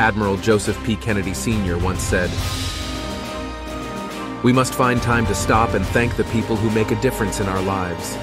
Admiral Joseph P. Kennedy Sr. once said, We must find time to stop and thank the people who make a difference in our lives.